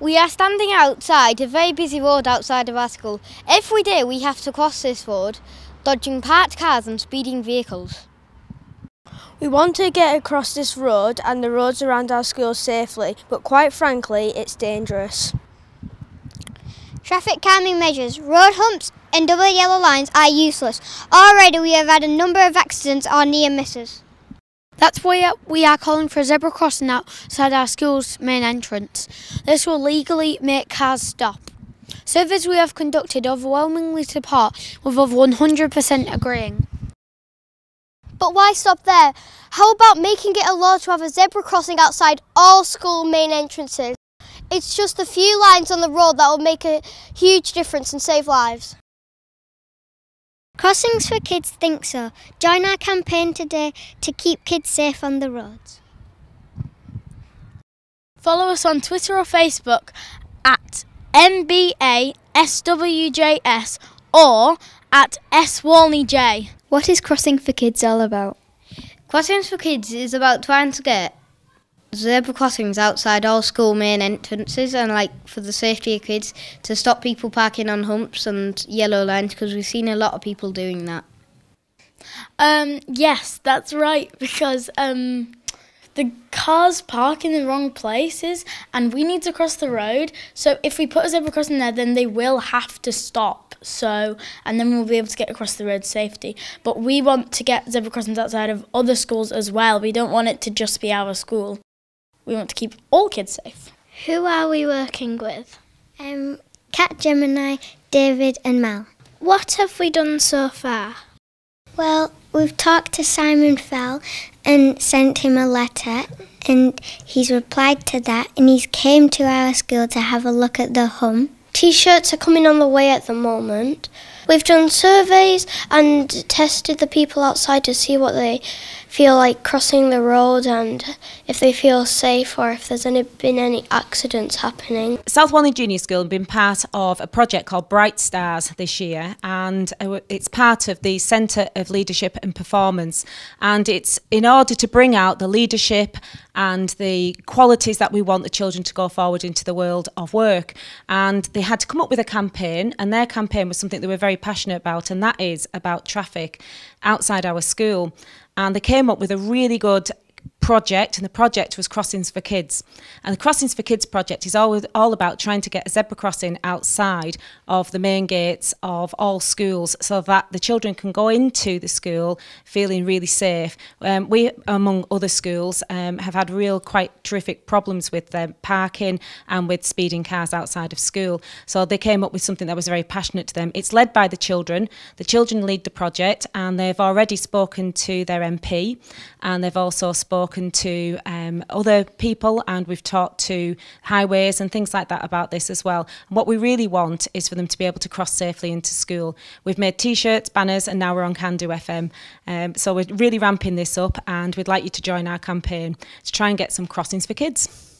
We are standing outside a very busy road outside of our school. Every day we we have to cross this road, dodging parked cars and speeding vehicles. We want to get across this road and the roads around our school safely, but quite frankly, it's dangerous. Traffic calming measures, road humps and double yellow lines are useless. Already we have had a number of accidents or near misses. That's why we are calling for a zebra crossing outside our school's main entrance. This will legally make cars stop. Surveys we have conducted overwhelmingly support, with over 100% agreeing. But why stop there? How about making it a law to have a zebra crossing outside all school main entrances? It's just a few lines on the road that will make a huge difference and save lives. Crossings for Kids think so. Join our campaign today to keep kids safe on the roads. Follow us on Twitter or Facebook at MBASWJS or at SWalneyJ. What is Crossing for Kids all about? Crossings for Kids is about trying to get zebra crossings outside all school main entrances and like for the safety of kids to stop people parking on humps and yellow lines because we've seen a lot of people doing that. Um, yes, that's right because um, the cars park in the wrong places and we need to cross the road. So if we put a zebra crossing there, then they will have to stop. So, and then we'll be able to get across the road safely. But we want to get zebra crossings outside of other schools as well. We don't want it to just be our school. We want to keep all kids safe. Who are we working with? Um, Cat Gemini, David, and Mel. What have we done so far? Well, we've talked to Simon Fell and sent him a letter, and he's replied to that, and he's came to our school to have a look at the hum. T-shirts are coming on the way at the moment. We've done surveys and tested the people outside to see what they feel like crossing the road and if they feel safe or if there's any, been any accidents happening. South Walney Junior School have been part of a project called Bright Stars this year and uh, it's part of the Centre of Leadership and Performance. And it's in order to bring out the leadership and the qualities that we want the children to go forward into the world of work. And they had to come up with a campaign and their campaign was something they were very passionate about and that is about traffic outside our school and they came up with a really good project, and the project was Crossings for Kids. And the Crossings for Kids project is all, all about trying to get a zebra crossing outside of the main gates of all schools so that the children can go into the school feeling really safe. Um, we, among other schools, um, have had real quite terrific problems with um, parking and with speeding cars outside of school. So they came up with something that was very passionate to them. It's led by the children. The children lead the project and they've already spoken to their MP and they've also spoken spoken to um, other people and we've talked to highways and things like that about this as well. And what we really want is for them to be able to cross safely into school. We've made t-shirts, banners and now we're on Can Do FM. Um, so we're really ramping this up and we'd like you to join our campaign to try and get some crossings for kids.